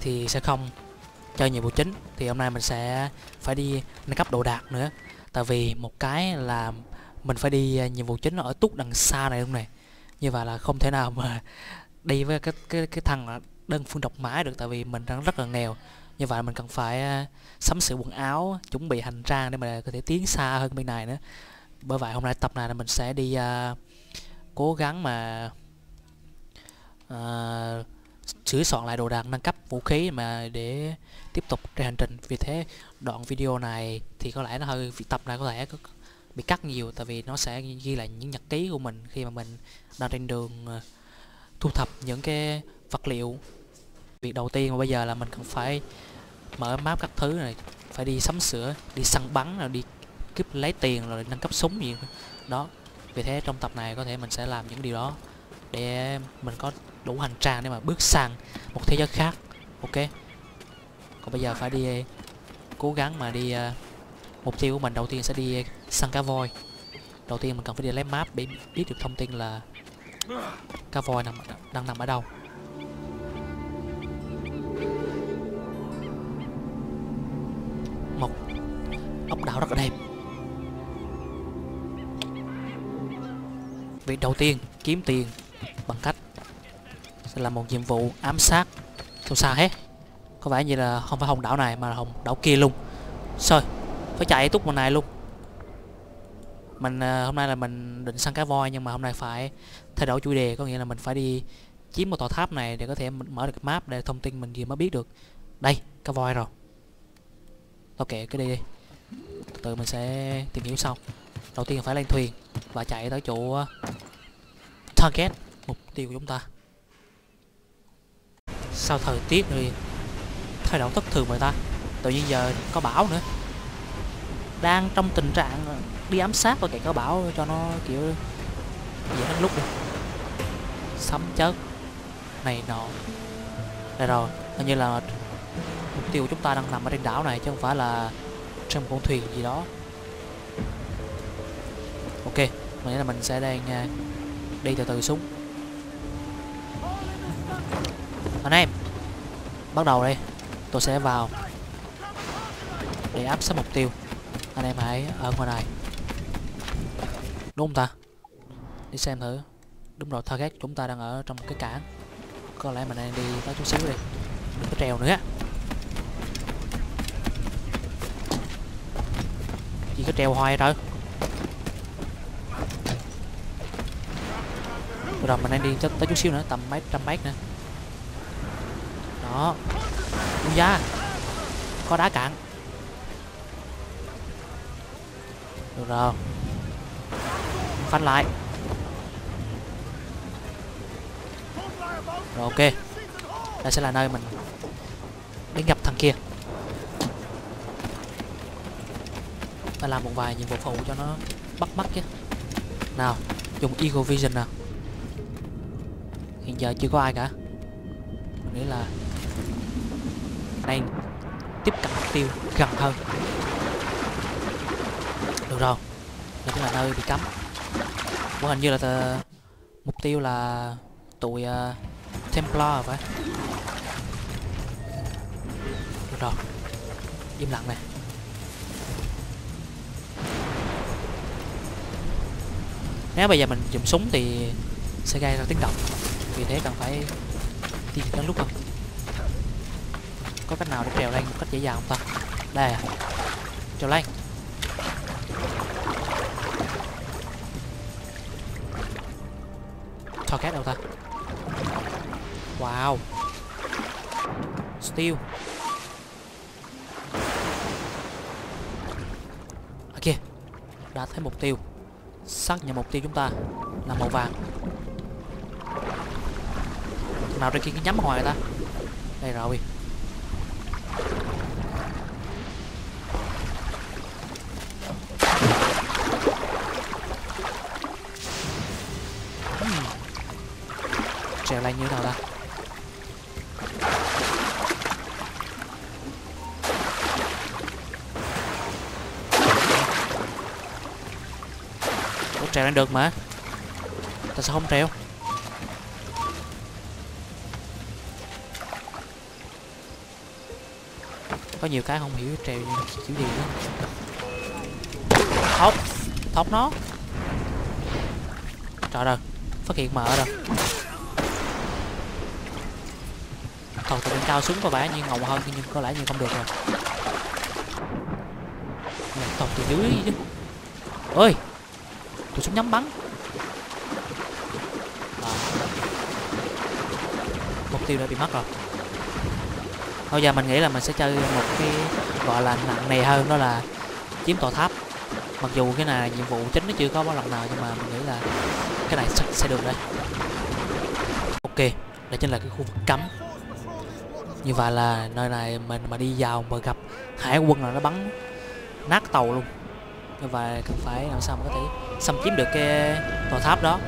thì sẽ không chơi nhiệm vụ chính. Thì hôm nay mình sẽ phải đi nâng cấp đồ đạc nữa. Tại vì một cái là mình phải đi à, nhiệm vụ chính ở túc đằng xa này luôn này. Như vậy là không thể nào mà đi với cái cái cái thằng đơn phương độc mã được tại vì mình đang rất là nghèo. Như vậy mình cần phải à, sắm sửa quần áo chuẩn bị hành trang để mà có thể tiến xa hơn bên này nữa. Bởi vậy hôm nay tập này là mình sẽ đi uh, cố gắng mà uh, sửa soạn lại đồ đạc nâng cấp vũ khí mà để tiếp tục trên hành trình. Vì thế đoạn video này thì có lẽ nó hơi tập này có thể có, bị cắt nhiều tại vì nó sẽ ghi lại những nhật ký của mình khi mà mình đang trên đường ờ, thu thập những cái vật liệu. Việc đầu tiên mà bây giờ là mình cần phải mở map các thứ này phải đi sắm sửa đi săn bắn rồi đi cướp lấy tiền rồi nâng cấp súng gì đó vì thế trong tập này có thể mình sẽ làm những điều đó để mình có đủ hành trang để mà bước sang một thế giới khác. Ok. Còn bây giờ phải đi ờ, cố gắng mà đi uh, mục tiêu của mình đầu tiên sẽ đi ờ, săn cá voi. Đầu tiên mình cần phải đi lấy map để biết được thông tin là cá voi nằm đang nằm ở đâu. Một ốc đảo rất là đẹp. Việc đầu tiên kiếm tiền bằng cách sẽ là một nhiệm vụ ám sát. Không sao hết. Có vẻ như là không phải hòn đảo này, mà là hòn đảo kia luôn. Rồi, phải chạy túc một này luôn. Mình à, hôm nay là mình định săn cá voi, nhưng mà hôm nay phải thay đổi chủ đề. Có nghĩa là mình phải đi chiếm một tòa tháp này để có thể mình mở được map để thông tin mình gì mới biết được. Đây, cá voi rồi. Ok cái đi đi. Từ từ mình sẽ tìm hiểu sau. Đầu tiên phải lên thuyền và chạy tới chỗ à, target, mục tiêu của chúng ta sao thời tiết rồi thay đổi thất thường vậy ta. Tự nhiên giờ có bão nữa. Đang trong tình trạng đi ám sát và kẻ có bão cho nó, kiểu, dễ hết lúc đi. Sấm chớp này nọ. Đây rồi, hình như là mục tiêu của chúng ta đang nằm ở trên đảo này, chứ không phải là trên một con thuyền gì đó. Ok, mình nghĩ là mình sẽ đang à, đi từ từ xuống anh em, bắt đầu đi. Tôi sẽ vào để áp sát mục tiêu. Anh em hãy ở ngoài này. Đúng không ta? Đi xem thử. Đúng rồi, target chúng ta đang ở trong cái cảng. Có lẽ mình đang đi tới chút xíu đi. Đừng có trèo nữa. Chỉ có trèo hoài thôi. Rồi mình đang đi tới chút xíu nữa, tầm mấy, trăm mét nữa đó. Ui da Có đá cạn. Được rồi. Phanh lại. Rồi, ok. Đây sẽ là nơi mình Đến gặp thằng kia. Ta làm một vài nhiệm vụ phụ cho nó bắt mắt chứ. Nào, Dùng Eagle Vision nào Hiện giờ chưa có ai cả. Nghĩa là đang tiếp cận mục tiêu gần hơn. Được rồi đây cũng là nơi bị cấm. Của hình như là tờ... mục tiêu là tụi uh, Templar phải được rồi im lặng này nếu bây giờ mình dùng súng thì sẽ gây ra tiếng động. Vì thế cần phải đi đến lúc không có cách nào để trèo lên một cách dễ dàng không ta? Đây à. Trèo lên. Target đâu ta? Wow. Steel. À ok đã thấy mục tiêu. Xác nhận mục tiêu chúng ta là màu vàng. Nào trên kia cái nhắm ngoài ta. Đây rồi. Trèo lên như thế nào? Ta Ủa, trèo lên được mà. Tại sao không trèo có nhiều cái không hiểu trèo như kiểu gì nữa thóc thóc nó. Trời ơi phát hiện mở rồi cầu từ trên cao xuống có vẻ như ngầu hơn nhưng có lẽ như không được rồi. Còn từ dưới chứ. Ơi tôi súng nhắm bắn. À. mục tiêu đã bị mất rồi. Bây giờ mình nghĩ là mình sẽ chơi một cái gọi là nặng nề hơn đó là chiếm tòa tháp. Mặc dù cái này nhiệm vụ chính nó chưa có bao lần nào nhưng mà mình nghĩ là cái này sẽ, sẽ được đây. Ok đây chính là cái khu vực cấm như vậy là nơi này mình mà đi vào mà gặp hải quân là nó bắn nát tàu luôn. Như vậy cần phải làm sao mà có thể xâm chiếm được cái tòa tháp đó.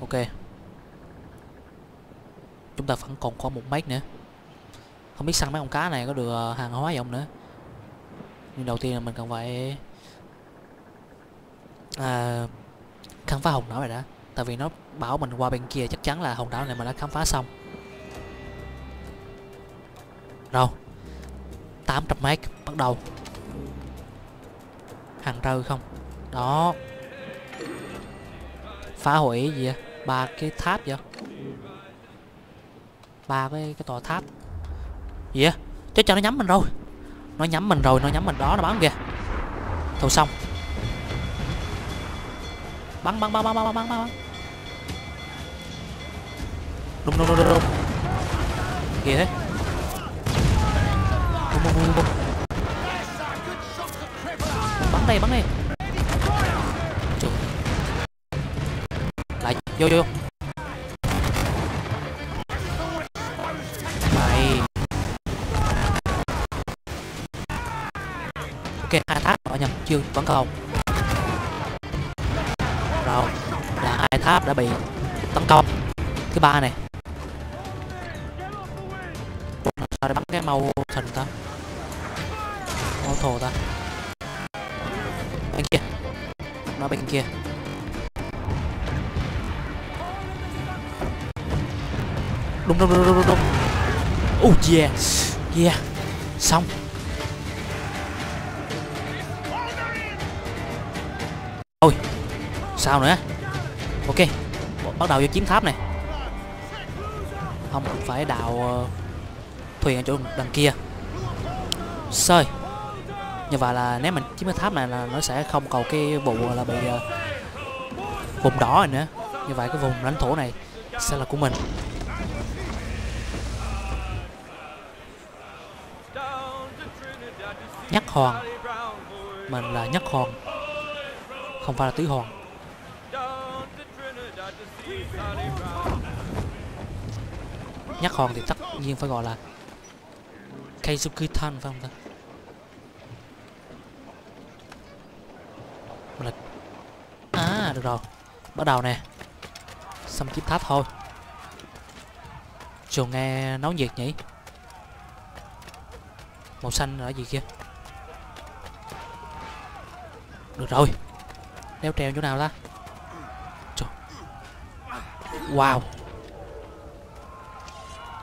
Ok. Chúng ta vẫn còn có một mét nữa. Không biết săn mấy con cá này có được à, hàng hóa gì không nữa. Nhưng đầu tiên là mình cần phải à, khám phá hồng đảo này đã tại vì nó bảo mình qua bên kia, chắc chắn là hòn đảo này mình đã khám phá xong. Rồi 800 mét bắt đầu. Hàng rơi không? Đó. Phá hủy gì vậy? Ba cái tháp vậy? Ba cái cái tòa tháp. Gì vậy? Chứ cho nó nhắm mình rồi. Nó nhắm mình rồi, nó nhắm mình. Đó, nó bắn kìa. Thôi xong. Bắn bắn bắn bắn bắn bắn bắn đùng đùng đùng đùng kìa thế. Đùng đùng đùng đùng bắn đây bắn đây. Trời. lại, vô vô này. Ok, hai tháp ở nhầm, chưa, vẫn còn rồi, là hai tháp đã bị tấn công. Thứ ba này. Mau thần ta. Mau thổ ta. Bên kia. Nó bên kia. Đúng đúng đúng đúng đúng oh yeah yeah. Xong. Thôi sao nữa? Ok. Bắt đầu vô chiếm tháp này. Không phải đào uh, thuyền ở chỗ đằng kia. Sơi. Như vậy là nếu mình chiếm cái tháp này là nó sẽ không cầu cái vụ là bị uh, vùng đỏ này nữa. Như vậy cái vùng lãnh thổ này sẽ là của mình. Nhắc hoàng. Mình là nhắc hoàng. Không phải là tứ hoàng. Nhắc hoàng thì tất nhiên phải gọi là Keizuki Tan phải không ta? Là à được rồi. Bắt đầu nè. Xâm chiếm tháp thôi. Trường nghe nấu nhiệt nhỉ? Màu xanh là gì kia? Được rồi. Leo trèo chỗ nào ta? Trời. wow.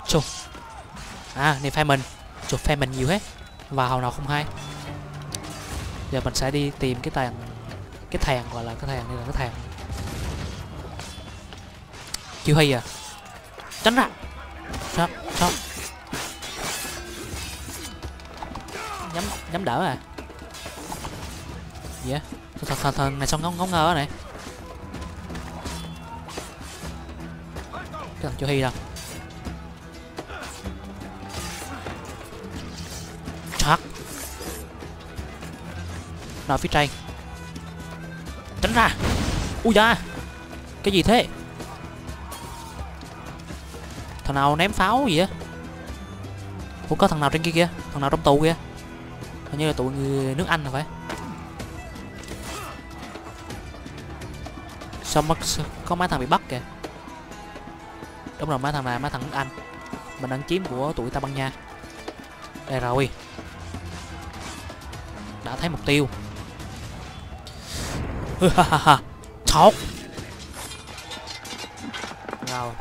Trời. à này phải mình chuột phe mình nhiều hết. Và hầu nào không hay. Giờ mình sẽ đi tìm cái tàn, cái thàn gọi là cái thàn đây là cái thàn. Chưa hay à? Tránh ra. Sao sao nhắm nhắm đỡ à? Dạ. Yeah. thật thật thật này sao ngóng ngóng ngơ này. Cái thằng chưa hay đâu? Nào, phía trên. Tránh ra. Ui da. Cái gì thế? Thằng nào ném pháo gì á Ủa, có thằng nào trên kia kìa. Thằng nào trong tù kìa. Hình như là tụi người nước Anh là phải? Sao mất có mấy thằng bị bắt kìa? Đúng rồi, mấy thằng này, mấy thằng nước Anh. Mình đang chiếm của tụi Tây Ban Nha. Đây rồi. Đã thấy mục tiêu. Thốt. Rồi.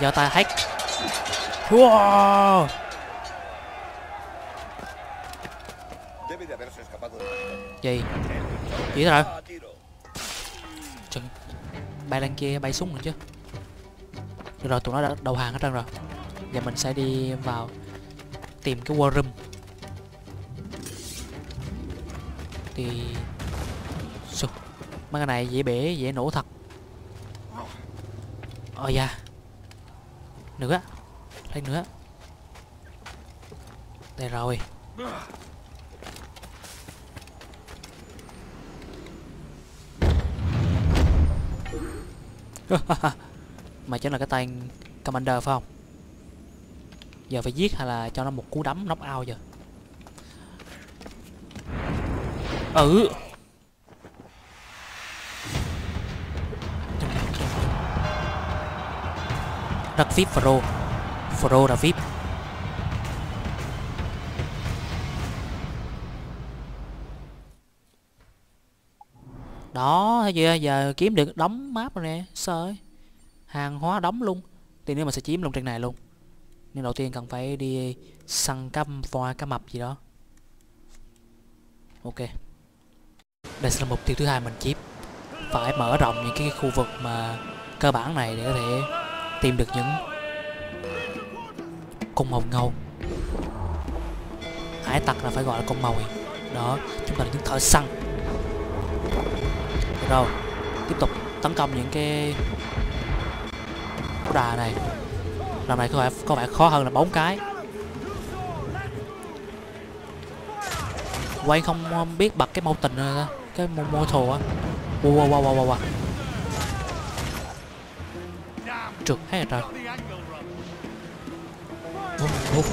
Giờ ta hack wow. Gì? Gì thế rồi a bay lên kia bay súng rồi chứ. Được rồi, tụi nó đã đầu hàng hết trơn rồi. Giờ mình sẽ đi vào tìm cái war room. Thì mấy cái này dễ bể, dễ nổ thật. Ôi da nữa lấy nữa. Đây rồi. Mà chính là cái tay commander phải không? Giờ phải giết hay là cho nó một cú đấm knock out giờ? Ừ. rất vip pro. Pro là vip đó, thấy chưa? Giờ kiếm được đóng map rồi nè. Sợ ơi hàng hóa đóng luôn. Thì nếu mà sẽ chiếm luôn trên này luôn. Nhưng đầu tiên cần phải đi săn cá voi, cá mập gì đó. Ok. Đây sẽ là mục tiêu thứ hai mình chiếm. Phải mở rộng những cái khu vực mà cơ bản này để có thể tìm được những con mồi ngâu. Hải tặc là phải gọi là con mồi đó, chúng ta là những thợ săn. Rồi, tiếp tục tấn công những cái đà này. Lần này có vẻ có vẻ khó hơn là bốn cái. Quay không biết bật cái mâu tình cái mô mô thù á. Wow wow wow wow wow. Trượt hết rồi Úp, úp.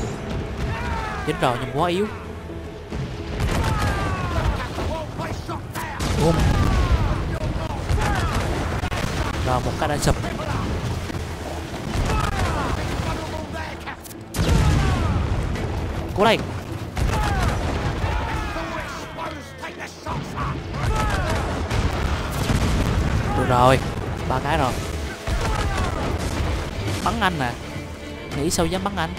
dính rồi nhưng quá yếu. Boom. rồi một cái đã sụp. Cố đây, được rồi ba cái rồi bắn anh nè nghĩ sao dám bắn anh?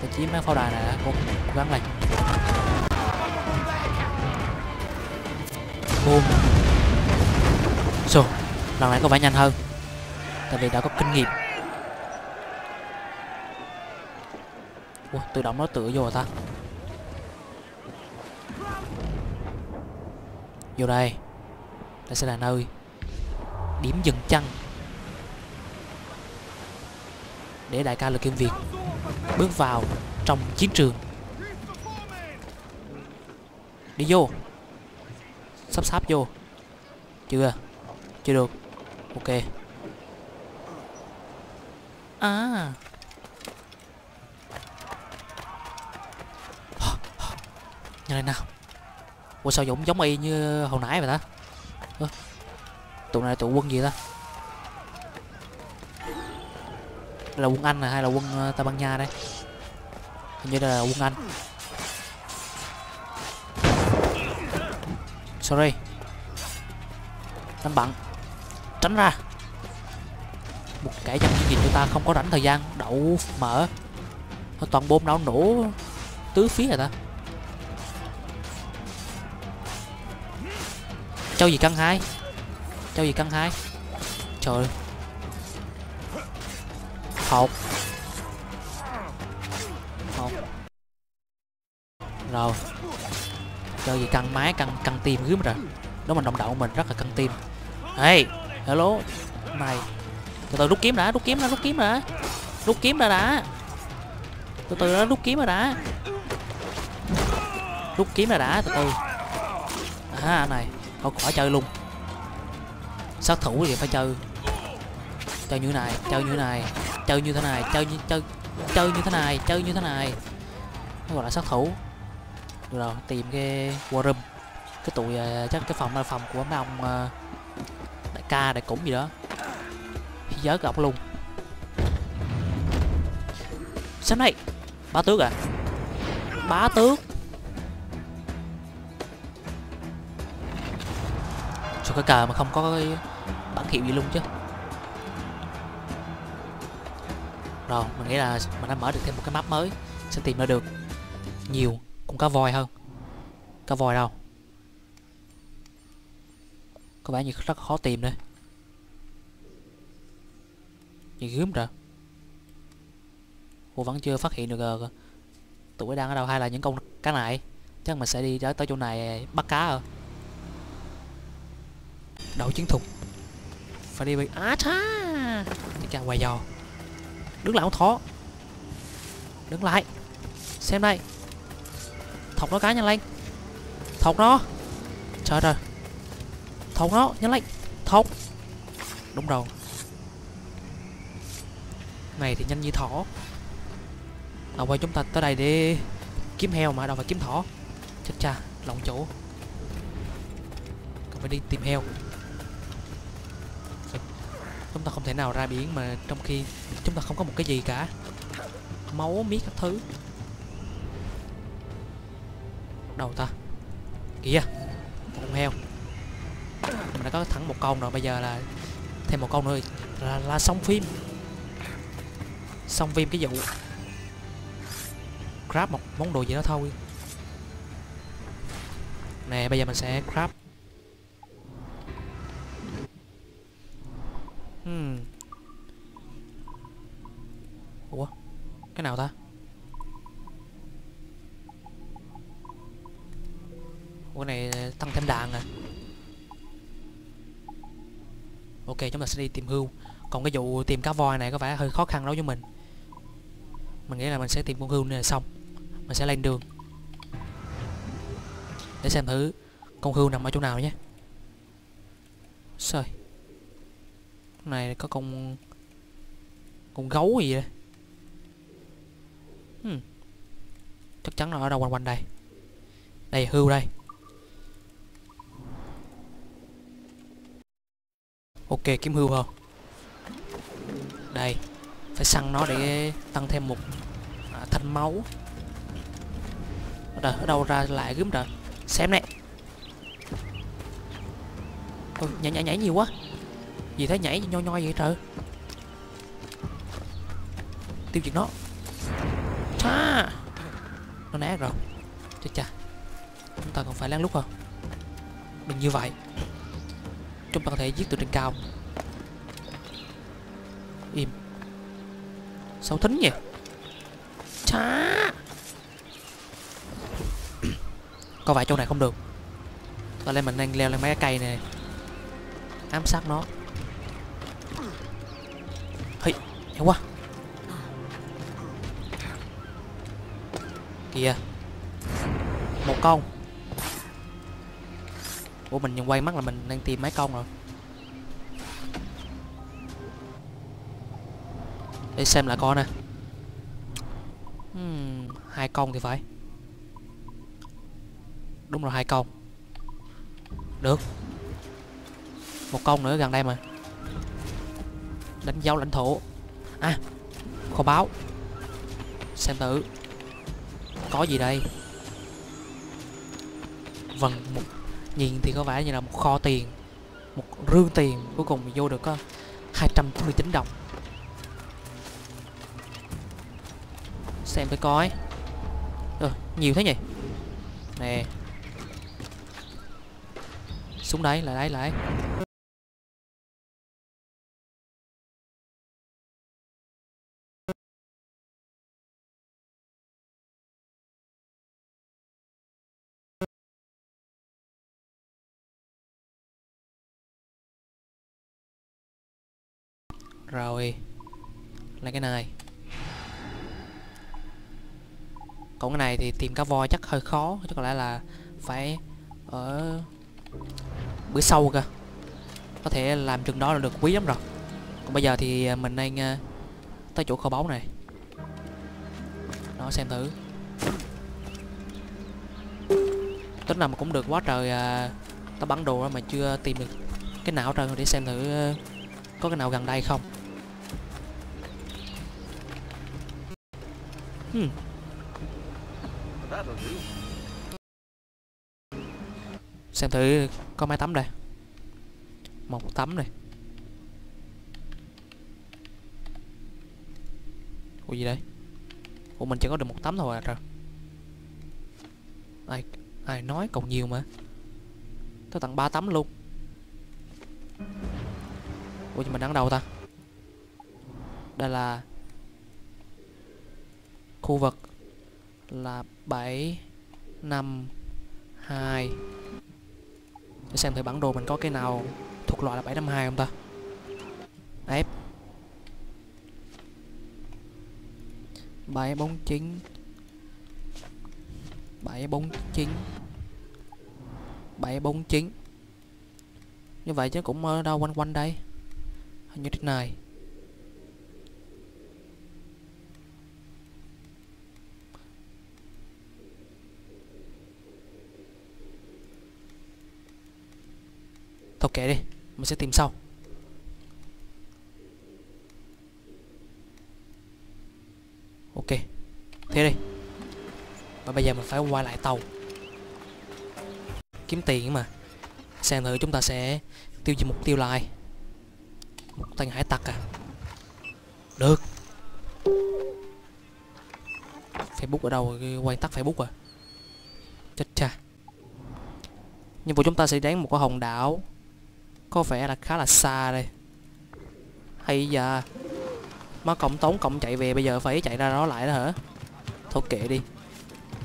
Tôi chiếm mấy pháo đài này cố, cố gắng lên. Boom. So lần này có vẻ nhanh hơn tại vì đã có kinh nghiệm. Ủa, tự động nó tựa vô rồi ta. Vô đây. Đây sẽ là nơi điểm dừng chân để đại ca lực kim việt bước vào trong chiến trường. Đi vô. Sắp sắp vô. Chưa? Chưa được. Ok. À. Nhanh lên nào. Ủa sao giống giống y như hồi nãy vậy ta? Tụi này tụi quân gì ta đây là quân anh này hay là quân ờ, tây ban nha đây? Hình như đây là quân anh. Sorry. Đánh bận tránh ra. Một kẻ trong chương trình chúng ta không có rảnh thời gian đậu mở. Toàn bom não nổ tứ phía rồi ta. Châu gì căng hai? Châu gì căng hai? Trời. ơi một, một, Rồi. Chơi gì căng máy căng căng tim gớm rồi. Đó mình động đậu mình rất là căng tim. Hey Hello. Này. Từ từ rút kiếm đã rút kiếm đã rút kiếm đã. Rút kiếm ra đã. Từ từ đó rút kiếm ra đã. Rút kiếm ra đã từ từ. À này. Thôi khỏi chơi luôn. Sát thủ thì phải chơi. Chơi như này chơi như này chơi như thế này chơi như chơi chơi như thế này chơi như thế này. Nó gọi là sát thủ. Được rồi tìm cái war room. Cái tụi uh, chắc cái phòng là phòng của mấy ông uh, đại ca đại cũng gì đó. Nhớ gặp luôn. Xem này bá tước à? Bá tước. Cho cái cờ mà không có cái bản hiệu gì luôn chứ? Rồi mình nghĩ là mình đã mở được thêm một cái map mới. Sẽ tìm ra được nhiều cũng có voi hơn. Cá voi đâu? Có vẻ như rất khó tìm đây. Gì gớm rồi Ủa vẫn chưa phát hiện được uh, tụi đang ở đâu hay là những con cá này? Chắc mình sẽ đi tới tới chỗ này bắt cá rồi đậu chiến thục phải đi bị á cha cái cha quay giò đứng lại con thó đứng lại. Xem đây. Thọc nó cá nhanh lên thọc nó. Trời trời. Thọc nó, nhanh lên thọc. Đúng rồi. Này thì nhanh như thỏ. À quay chúng ta tới đây để kiếm heo mà đâu phải kiếm thỏ. Chết cha, lòng chủ. Cần phải đi tìm heo chúng ta không thể nào ra biển mà trong khi chúng ta không có một cái gì cả. Máu miết các thứ. Đâu ta? Kìa con heo. Mình đã có thẳng một con rồi bây giờ là thêm một con nữa là, là xong phim. Xong phim cái vụ grab một món đồ gì đó thôi. Nè bây giờ mình sẽ grab là sẽ đi tìm hươu, còn cái vụ tìm cá voi này có vẻ hơi khó khăn đối với mình. Mình nghĩ là mình sẽ tìm con hươu này là xong. Mình sẽ lên đường. Để xem thử con hươu nằm ở chỗ nào nhé. Sơi này có con con gấu gì đây hmm. chắc chắn là ở đâu quanh quanh đây. Đây hươu đây. Ok kiếm hưu không? Đây phải săn nó để tăng thêm một à, thanh máu. Rồi ở đâu ra lại gớm rồi xem nè Ôi, nhảy nhảy nhảy nhiều quá. Gì thấy nhảy nho nhoi vậy trời? Tiêu diệt nó. À, nó nát rồi. Chết cha. Chúng ta còn phải lén lút không? Đừng như vậy chúng ta có thể giết từ trên cao. Im. Sao thính nhỉ chá có vẻ chỗ này không được. Có lẽ mình đang leo lên mấy cái cây này. Ám sát nó. Hey nhanh quá. Kìa. Một con ủa mình quay mắt là mình đang tìm máy công rồi. Để xem lại con nè. Hmm, hai con thì phải. Đúng rồi hai con. Được. Một con nữa gần đây mà. Đánh dấu lãnh thổ. À kho báo xem thử. Có gì đây? Vâng một nhìn thì có vẻ như là một kho tiền một rương tiền cuối cùng vô được có 299 đồng. Xem cái coi. Ờ, nhiều thế nhỉ? Nè. Xuống đấy lại đấy lại. Rồi. Là cái này. Còn cái này thì tìm cá voi chắc hơi khó chắc có lẽ là phải ở bữa sau cơ. Có thể làm chừng đó là được quý lắm rồi. Còn bây giờ thì à, mình đang à, tới chỗ kho báu này. Nó xem thử. Tính là mà cũng được quá trời à, tao bắn đồ mà chưa tìm được cái nào trời để xem thử à, có cái nào gần đây không. Hmm. xem thử có mấy tấm đây. Một tấm này. Ủa gì đây? Ủa mình chỉ có được một tấm thôi à trời. Ai ai nói còn nhiều mà. Tới tặng 3 tấm luôn. Ủa nhưng mình đang đầu ta? Đây là khu vực là 7 5 2 để xem thử bản đồ mình có cái nào thuộc loại là 752 không ta? Đấy. 749 749 749 Như vậy chứ cũng ở đâu quanh quanh đây. Hình như thế này. Thôi kệ đi, Mình sẽ tìm sau. Ok, Thế đi. Và bây giờ mình phải quay lại tàu. Kiếm tiền mà. Xem thử chúng ta sẽ tiêu diệt mục tiêu là ai. Một tên hải tặc à. Được. Facebook ở đâu quay tắt Facebook à? Chết cha. Nhiệm vụ chúng ta sẽ đánh một cái hòn đảo. Có vẻ là khá là xa đây. Hay giờ, Má cộng tốn cộng chạy về bây giờ phải chạy ra đó lại đó hả? Thôi kệ đi.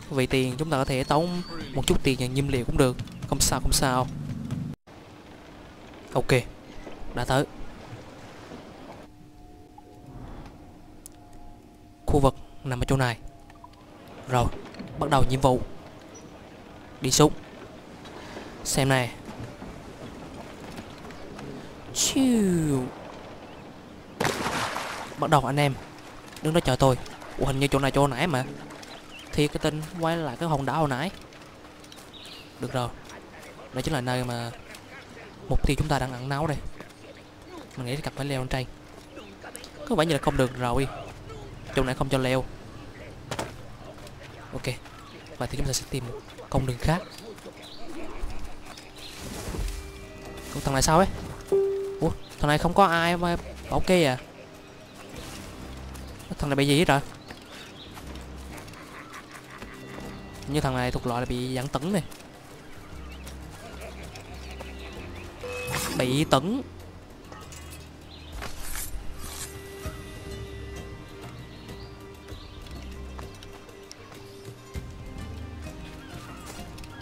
Vì tiền chúng ta có thể tống một chút tiền nhận nhiên liệu cũng được. Không sao không sao. Ok Đã tới. Khu vực nằm ở chỗ này. Rồi Bắt đầu nhiệm vụ. Đi xuống. Xem này. Chiu Bắt đầu anh em, Đứng đó chờ tôi. Ủa, hình như chỗ này, chỗ nãy mà. Thì cái tin quay lại cái hòn đảo hồi nãy. Được rồi. Đây chính là nơi mà Mục tiêu chúng ta đang ẩn náu đây. Mình nghĩ cặp phải leo lên trên. Có vẻ như là không được rồi. Chỗ này không cho leo. Ok. Vậy thì chúng ta sẽ tìm một con đường khác. Con thằng này sao ấy? Ủa, thằng này không có ai mà bảo kê à? Thằng này bị gì hết rồi? Như thằng này thuộc loại là bị giãn tấn này. Bị tấn.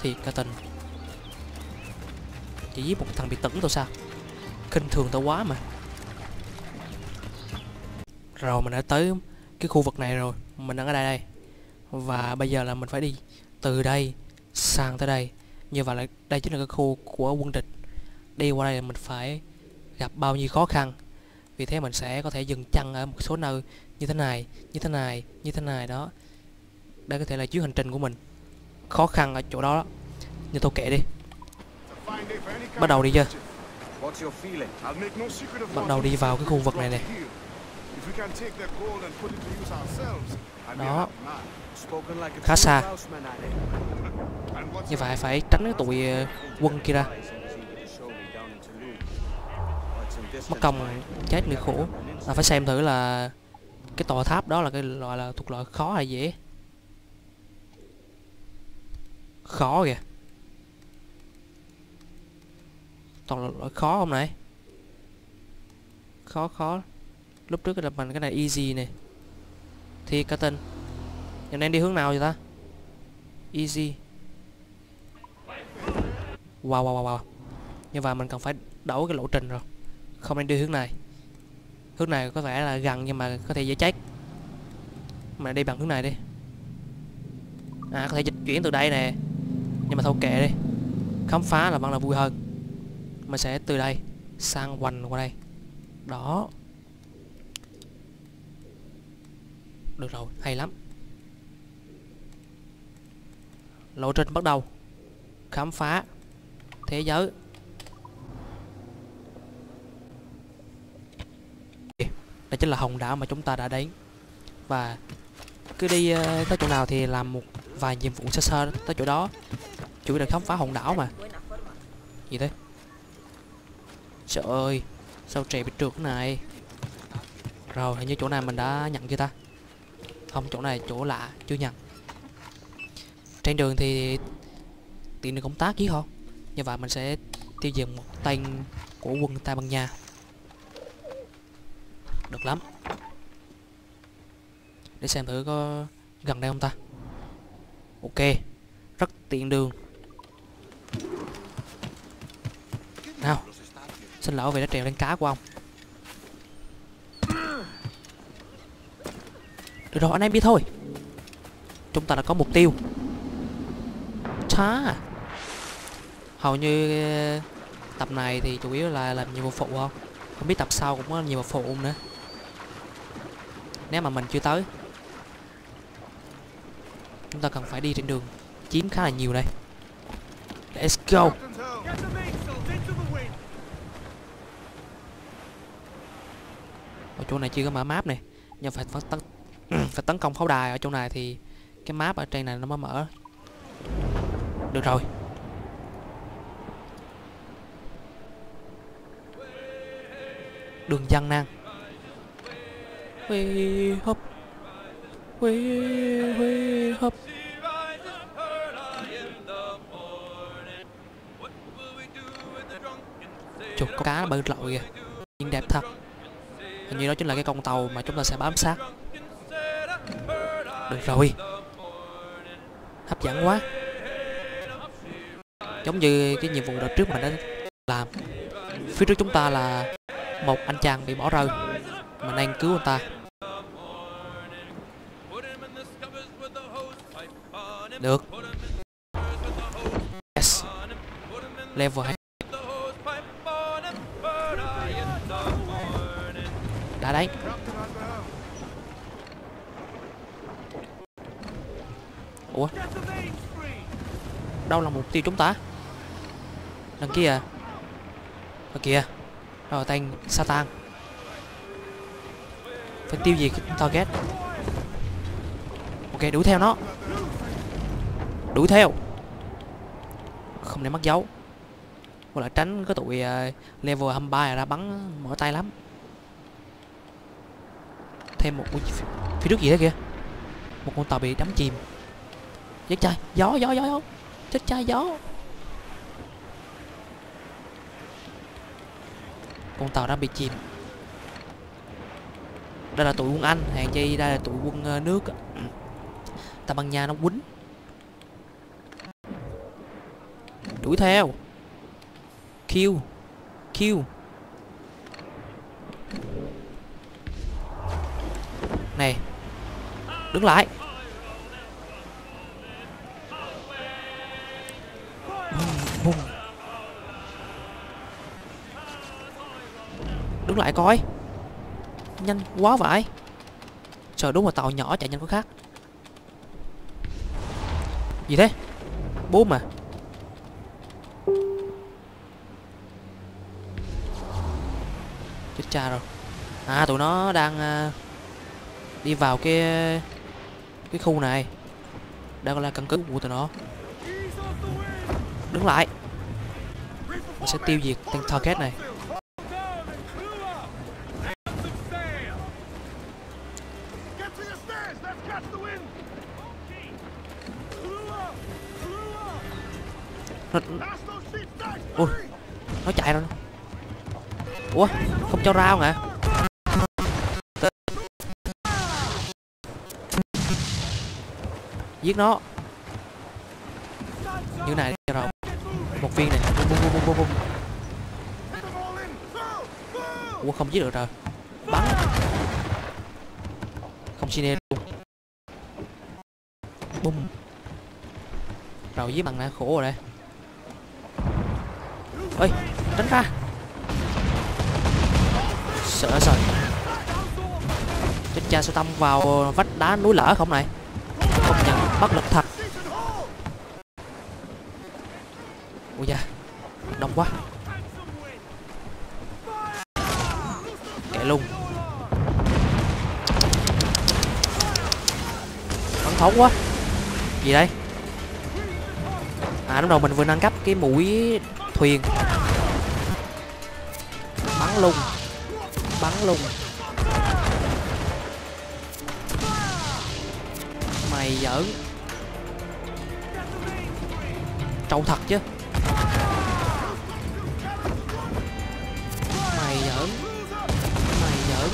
Thiệt cả tình. Chỉ giết một thằng bị tấn thôi sao? Kinh thường tao quá mà. Rồi mình đã tới cái khu vực này rồi Mình đang ở đây đây. Và bây giờ là mình phải đi từ đây sang tới đây. Như vậy là đây chính là cái khu của quân địch. Đi qua đây là mình phải gặp bao nhiêu khó khăn. Vì thế mình sẽ có thể dừng chân ở một số nơi như thế này, như thế này, như thế này đó Đây có thể là chuyến hành trình của mình. Khó khăn ở chỗ đó, đó. như tôi kể đi. Bắt đầu đi chưa? Bắt đầu đi vào cái khu vực này a Đó. Khá xa. Như vậy phải tránh cái tụi ờ, quân kia ra Mất công chết người khổ. là phải xem thử là cái tòa tháp đó là cái loại là thuộc loại khó hay dễ? Khó kìa toàn là loại khó không này? Khó khó. Lúc trước là mình cái này easy này thì cá tên giờ nên đi hướng nào vậy ta? Easy. Wow wow wow wow. Như vậy mình cần phải đổi cái lộ trình rồi. Không nên đi hướng này. Hướng này có vẻ là gần nhưng mà có thể dễ chết mà đi bằng hướng này đi. À có thể dịch chuyển từ đây nè. Nhưng mà thôi kệ đi. Khám phá là vẫn là vui hơn mình sẽ từ đây sang hoành qua đây. Đó. Được rồi, hay lắm. Lộ trình bắt đầu. Khám phá thế giới. Đây chính là hòn đảo mà chúng ta đã đến. Và cứ đi ờ, tới chỗ nào thì làm một vài nhiệm vụ sơ sơ tới chỗ đó. Chủ yếu là khám phá hòn đảo mà. Gì thế? Trời ơi, sao trẻ bị trượt này? Rồi, hình như chỗ này mình đã nhận chưa ta? Không, chỗ này chỗ lạ, chưa nhận. Trên đường thì tiện đường công tác chứ không như vậy mình sẽ tiêu diệt một tên của quân tây ban nha. Được lắm. Để xem thử có gần đây không ta? Ok, rất tiện đường nào xin lỗi vì nó trèo lên cá của ông. Được rồi, anh em đi thôi. Chúng ta đã có mục tiêu. Chá hầu như ờ, tập này thì chủ yếu là làm nhiệm vụ phụ không? Không biết tập sau cũng có nhiệm vụ phụ nữa. Nếu mà mình chưa tới. Chúng ta cần phải đi trên đường. Chiếm khá là nhiều đây. Let's go Captain's helm. Get the mainsails into the wind! ở chỗ này chưa có mở map này. Nhưng phải phải tấn phải tấn công pháo đài ở chỗ này thì cái map ở trên này nó mới mở. Được rồi. Đường dân năng huy hấp. Huy huy hấp. Chục con cá bơi lội kìa. Nhìn đẹp thật hình như đó chính là cái con tàu mà chúng ta sẽ bám sát. Được rồi. Hấp dẫn quá. Giống như cái nhiệm vụ đợt trước mình đã làm. Phía trước chúng ta là một anh chàng bị bỏ rơi. Mình đang cứu anh ta. Được. Yes. Level 2 đâu là mục tiêu chúng ta? Đằng kia ở kìa. Rồi tay Satan. Phải tiêu diệt target. Ok đuổi theo nó. Đuổi theo. Không để mất dấu. Hoặc là tránh cái tụi uh, level 23 ra bắn mở tay lắm. Thêm một ui, phía, trước gì thế kìa? Một con tàu bị đắm chìm. Chết trai. Gió gió gió gió chết cha gió. Con tàu đang bị chìm. Đây là tụi quân anh, hàng chi đây là tụi quân ờ, nước á. bằng nhà nó quýnh. Đuổi theo. Kill kill này đứng lại. Đứng lại coi. Nhanh quá vậy. Trời đúng là tàu nhỏ chạy nhanh có khác. Gì thế? Bố mà. Chết cha rồi. À tụi nó đang à, đi vào cái cái khu này. Đang là căn cứ của tụi nó. Đứng lại. Mình sẽ tiêu diệt tên target này. To your stairs. Let's catch the wind. Stacks. Ui. Nó chạy rồi ủa không cho rao hả? Giết nó. Như này cho rồi. Một viên này. Bum bum bum bum bum ủa không giết được rồi bắn không xin luôn bum. Rồi với bằng nè khổ rồi đây. Ơi tránh ra. Sợ sợ. Chết cha sẽ tâm vào vách đá núi lở không này? Thốn quá. Gì đây? À lúc đầu mình vừa nâng cấp cái mũi thuyền. Bắn lung bắn lung mày giỡn. Trâu thật chứ. Mày giỡn. Mày giỡn.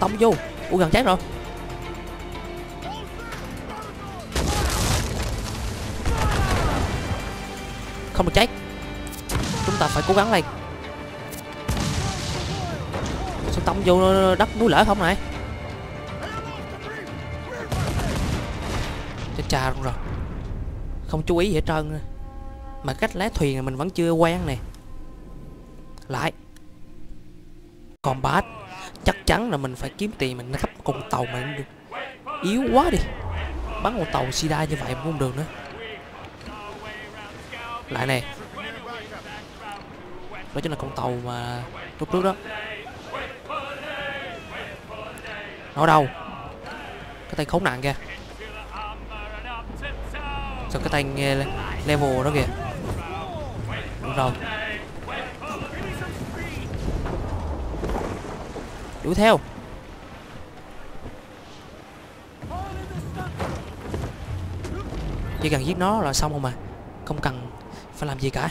Tông vô. Ui gần chết rồi. Không được chết. Chúng ta phải cố gắng lên. Sao tông vô đất núi lở không này? Chết cha luôn rồi. Không chú ý gì hết trơn. Mà cách lái thuyền này mình vẫn chưa quen nè. Lại. Còn bát chắc chắn là mình phải kiếm tiền mình nắp con tàu mà yếu quá đi. Bắn một tàu sida như vậy cũng không được nữa lại nè. Đó chính là con tàu mà lúc trước đó. Nó đâu? Cái tay khốn nạn kìa. Sao cái tay nghe level đó kìa. Đúng rồi. Đuổi theo. Chỉ cần giết nó là xong không mà. Không cần phải làm gì cả?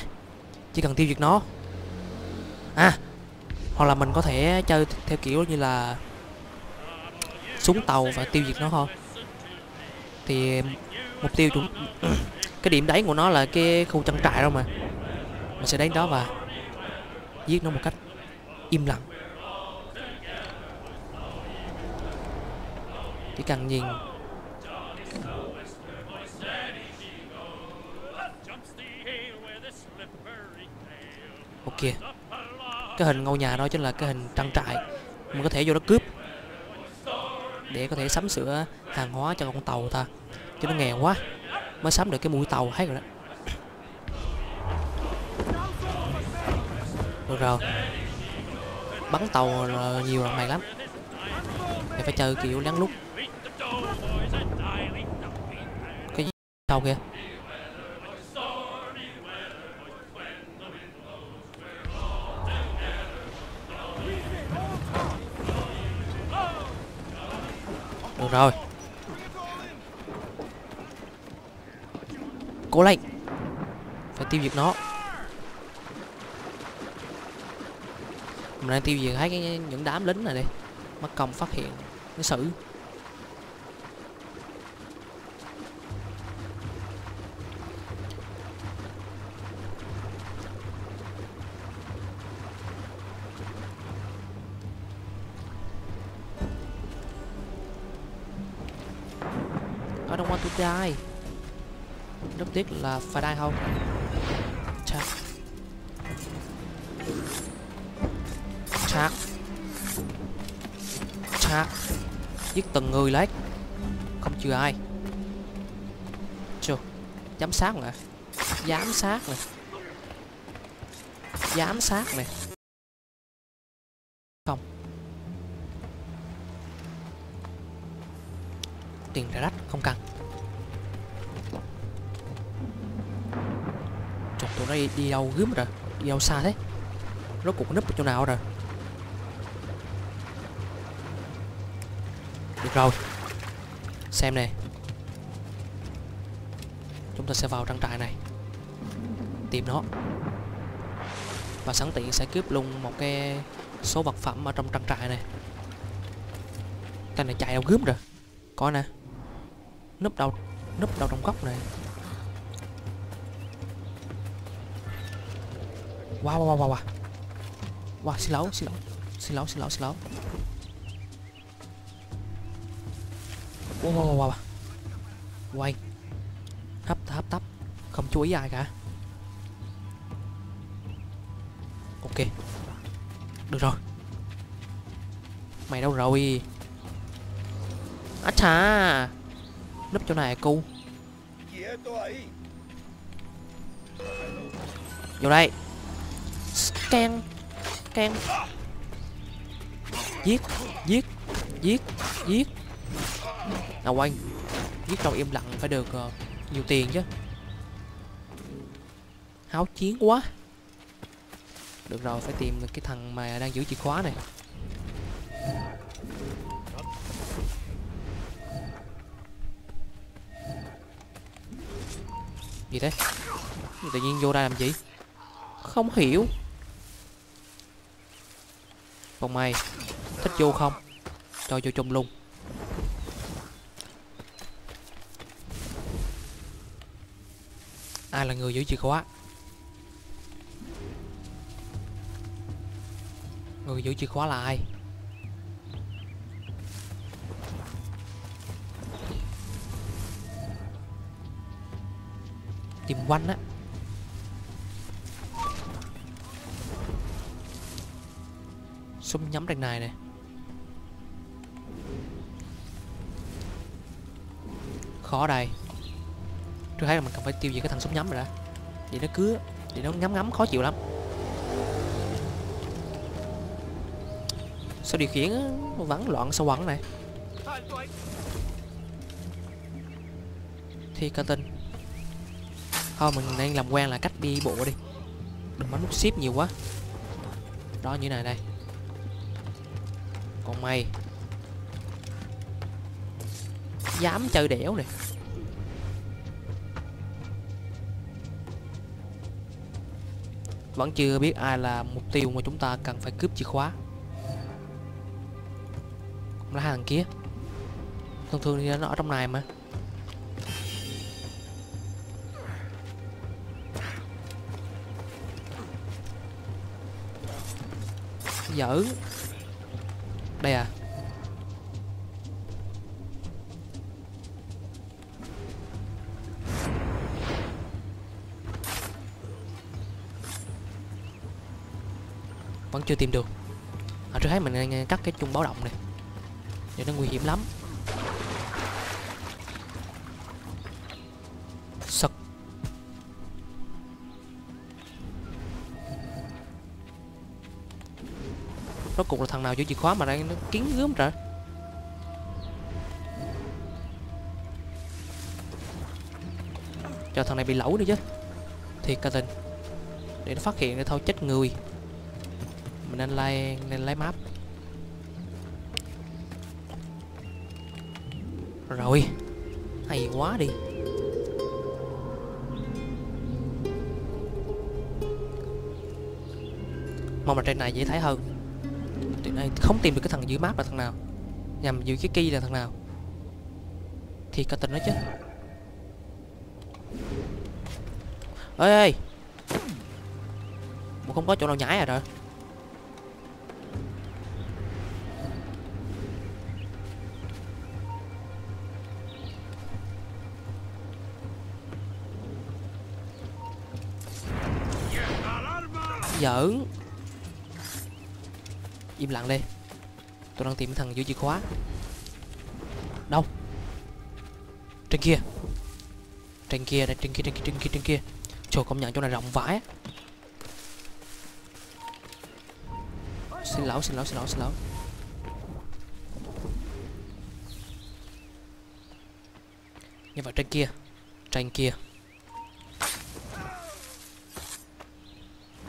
Chỉ cần tiêu diệt nó. À hoặc là mình có thể chơi theo kiểu như là súng tàu và tiêu diệt nó thôi. Thì mục tiêu chúng cái điểm đánh của nó là cái khu trang trại đâu mà. Mình sẽ đến đó và giết nó một cách im lặng. Chỉ cần nhìn ok cái hình ngôi nhà đó chính là cái hình trang trại. Mình có thể vô đó cướp để có thể sắm sửa hàng hóa cho con tàu ta. Chứ nó nghèo quá, mới sắm được cái mũi tàu hết rồi đó. Được rồi. Bắn tàu là nhiều lần này lắm. Mày phải chơi kiểu lén lút. Cái gì kia kìa? Được rồi. Cố lên. Phải tiêu diệt nó. Mình đang tiêu diệt hết cái những đám lính này đi. Mất công phát hiện nó xử tiếc là phải đai không? Chắc. Chắc. Chắc. Giết từng người lấy. Không chừa ai. Chưa giám sát nè. Giám sát nè. Giám sát nè. Không. Tiền ra đắt. Không đi, đâu gớm rồi Đi đâu xa thế? Nó cũng nấp ở chỗ nào rồi? Được rồi. Xem này, Chúng ta sẽ vào trang trại này. Tìm nó. Và sẵn tiện sẽ cướp luôn một cái số vật phẩm ở trong trang trại này. Tên này chạy đâu gớm rồi. Có nè. Núp đâu Núp đâu trong góc này. Wow wow wow wow Wow xin lỗi xin lỗi. Xin lỗi xin lỗi xin lỗi. Wow wow wow wow Quay Hấp hấp tấp Không chú ý ai cả. Ok. Được rồi. Mày đâu rồi? À chà Núp chỗ này, cu. Vô đây can can giết giết giết giết. Nào quanh giết trong im lặng phải được uh, nhiều tiền chứ. Háo chiến quá. Được rồi phải tìm cái thằng mà đang giữ chìa khóa này. Gì thế? Tự nhiên vô đây làm gì? Không hiểu. Phong mày thích vô không? Cho vô chung luôn ai là người giữ chìa khóa? Người giữ chìa khóa là ai? Tìm quanh á. Súng nhắm đằng này này. Khó đây. Tôi thấy là mình cần phải tiêu diệt cái thằng súng nhắm rồi đã vậy nó cứ, vậy nó ngắm ngắm khó chịu lắm. Sao điều khiển vắng loạn, sao quẩn này? Thì ca tin thôi, mình đang làm quen là cách đi bộ đi. Đừng bấm nút ship nhiều quá. Đó, như này đây. Con mày dám chơi đẻo này vẫn chưa biết ai là mục tiêu mà chúng ta cần phải cướp chìa khóa. Là hai thằng kia. Thường thường thì nó ở trong này mà. Giỡn đây à. Vẫn chưa tìm được. À trước hết mình à, cắt cái chung báo động này. Thì nó nguy hiểm lắm. Rốt cuộc là thằng nào giữ chìa khóa mà đang nó kiến gớm trời? Cho thằng này bị lẩu đi chứ. Thiệt ca tình. Để nó phát hiện để thôi, chết người. Mình nên lấy nên lấy map. Rồi. Hay quá đi. Mong là trên này dễ thấy hơn này không tìm được cái thằng dưới map là thằng nào. Nhằm giữ cái key là thằng nào. Thì cả tình đó chứ. Ê ê Mà không có chỗ nào nhảy à rồi Giỡn. Im lặng đi. Tôi đang tìm thằng giữ chìa khóa. Đâu? Trên kia. Trên kia đây, trên kia, trên kia, trên kia, trên kia. Trời công nhận chỗ này rộng vãi. Xin lỗi, xin lỗi, xin lỗi, xin lỗi. Như vậy trên kia Trên kia.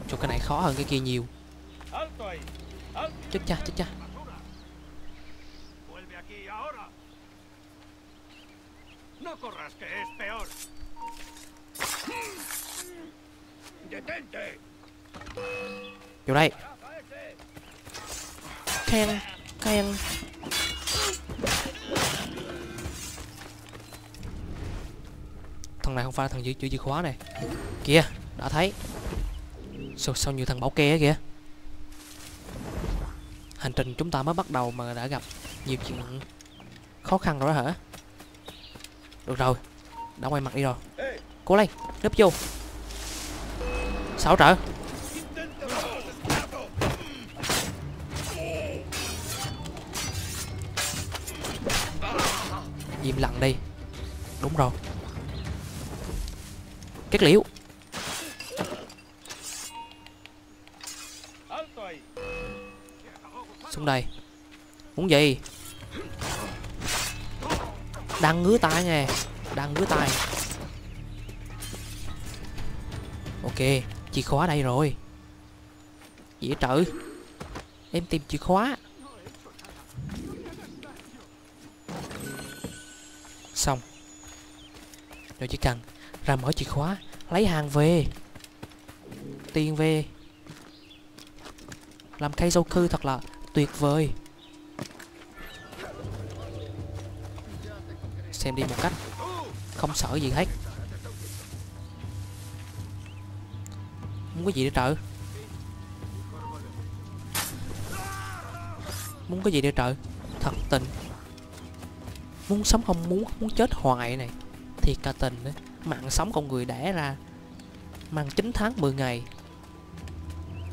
Chỗ cái này khó hơn cái kia nhiều. Chết cha, chết cha ¡Vuelve aquí ahora! ¡No corras, que es peor! ¡Detente! Vô đây. Khen Khen Thằng này không phải là thằng giữ, giữ chìa khóa này Kìa Đã thấy Sao, sao nhiều thằng bảo kê á kìa Hành trình chúng ta mới bắt đầu mà đã gặp nhiều chuyện khó khăn rồi đó hả? Được rồi, Đã quay mặt đi rồi. Cố lên nấp vô. Sao trợ Im lặng đi. Đúng rồi. Kết liễu. Đây. Muốn gì? Đang ngứa tay nghe, đang ngứa tay ok, chìa khóa đây rồi. Dễ trợ em tìm chìa khóa. Xong. Rồi chỉ cần ra mở chìa khóa, lấy hàng về. Tiền về. Làm cây dâu cư thật là tuyệt vời. Xem đi một cách. Không sợ gì hết. Muốn cái gì để trợ? Muốn cái gì để trợ? Thật tình. Muốn sống không muốn muốn chết hoài này. Thiệt cả tình đấy mạng sống con người đẻ ra. Mang 9 tháng 10 ngày.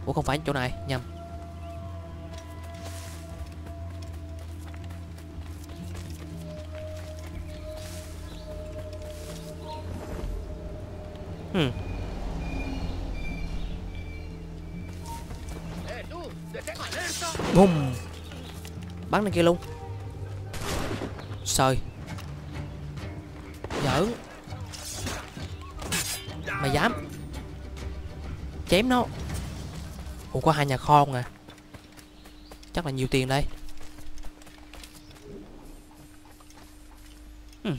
Ủa, không phải chỗ này. Nhầm. Bắn lên kia luôn. Sời. Giỡn. Mày dám. Chém nó. Ủa có hai nhà kho không à? Chắc là nhiều tiền đây. Hmm.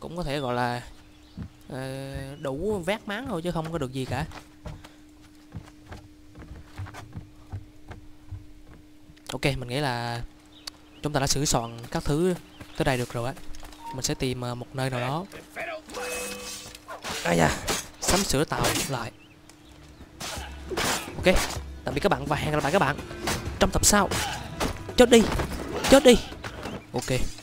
Cũng có thể gọi là uh, Đủ vét máng thôi chứ không có được gì cả. Mình nghĩ là Chúng ta đã sửa soạn các thứ tới đây được rồi á. Mình sẽ tìm ờ, một nơi nào đó. Ai da, Sắm sửa tàu lại. Ok, Tạm biệt các bạn và hẹn gặp lại các bạn Trong tập sau. Chết đi Chết đi. Ok.